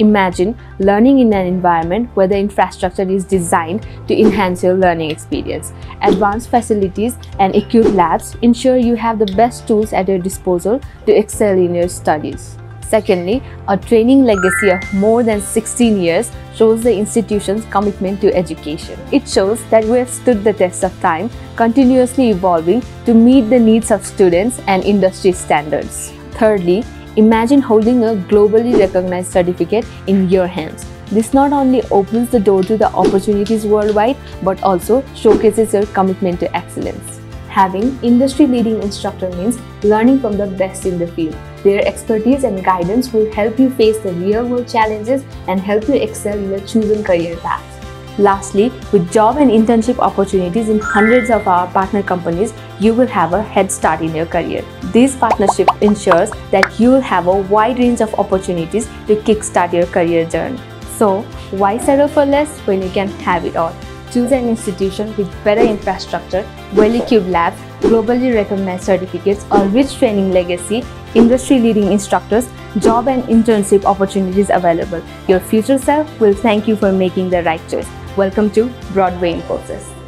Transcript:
Imagine learning in an environment where the infrastructure is designed to enhance your learning experience. Advanced facilities and equipped labs ensure you have the best tools at your disposal to excel in your studies. Secondly, a training legacy of more than 16 years shows the institution's commitment to education. It shows that we have stood the test of time, continuously evolving to meet the needs of students and industry standards. Thirdly, Imagine holding a globally recognized certificate in your hands. This not only opens the door to the opportunities worldwide, but also showcases your commitment to excellence. Having industry-leading instructor means learning from the best in the field. Their expertise and guidance will help you face the real-world challenges and help you excel in your chosen career path. Lastly, with job and internship opportunities in hundreds of our partner companies, you will have a head start in your career. This partnership ensures that you will have a wide range of opportunities to kickstart your career journey. So, why settle for less when you can have it all? Choose an institution with better infrastructure, well-equipped labs, globally recognized certificates, a rich training legacy, industry-leading instructors, job and internship opportunities available. Your future self will thank you for making the right choice. Welcome to Broadway Infosys.